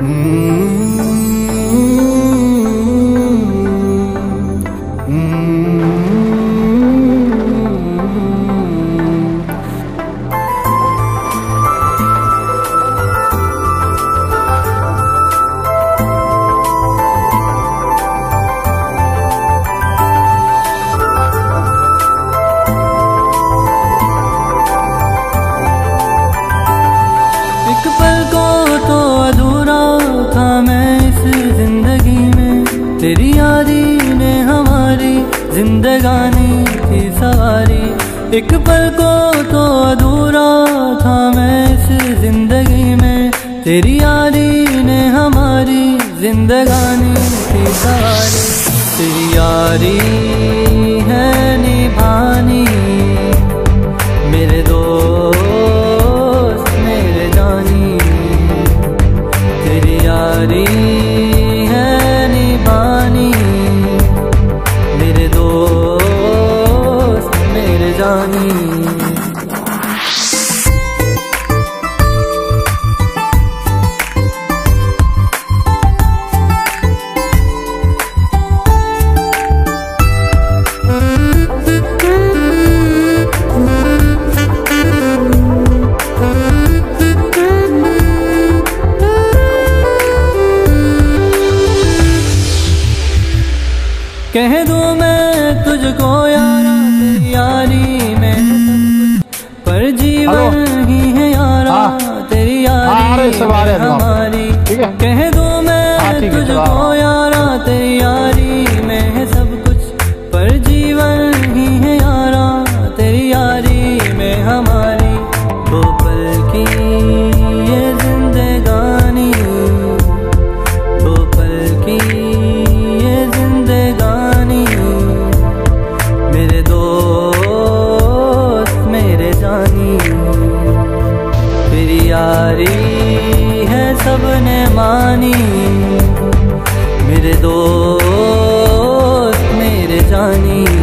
Mm-hmm. तेरी यारी ने हमारी जिंदगानी की सवारी। एक पल को तो अधूरा था मैं इस ज़िंदगी में। तेरी यारी ने हमारी जिंदगानी की सवारी। तेरी यारी है निभानी। मेरे दो मेरे जानी। तेरी यारी हेलो। तेरी यारी है सबने मानी। मेरे दोस्त मेरे जानी।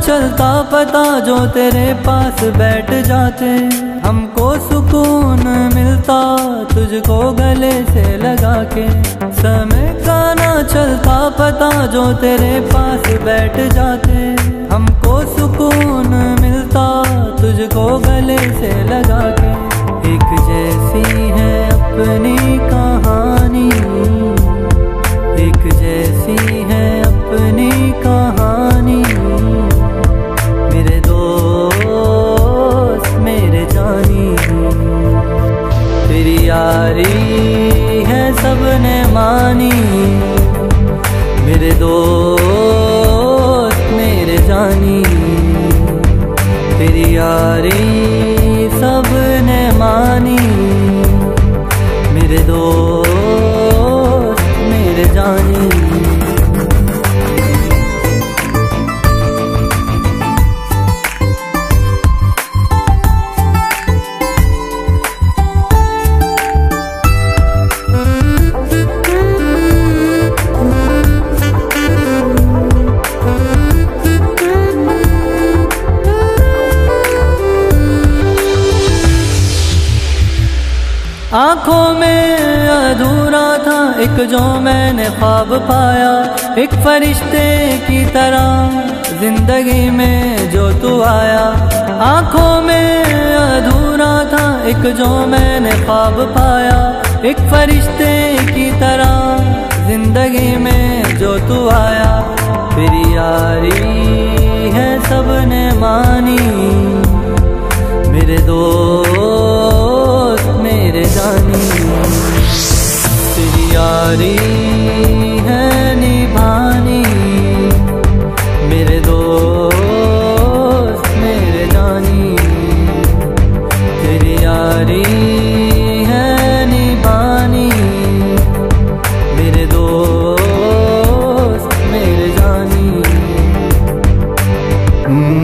चलता पता जो तेरे पास बैठ जाते। हमको सुकून मिलता तुझको गले से लगा के समय का ना चलता पता जो तेरे पास बैठ जाते। हमको सुकून मिलता तुझको गले से लगा के तेरी यारी है सबने मानी। मेरे दोस्त, मेरे जानी। तेरी यारी सबने मानी। मेरे दोस्त था, एक जो मैंने ख्वाब पाया, एक फरिश्ते की तरह, ज़िंदगी में जो तू आया। आँखों में अधूरा था, एक जो मैंने ख्वाब पाया, एक फरिश्ते की तरह, ज़िंदगी में जो तू आया। तेरी यारी है सबने मानी। बारी है निभानी। मेरे दोस्त, मेरे जानी। तेरी यारी है निभानी। मेरे दोस्त, मेरे जानी। mm.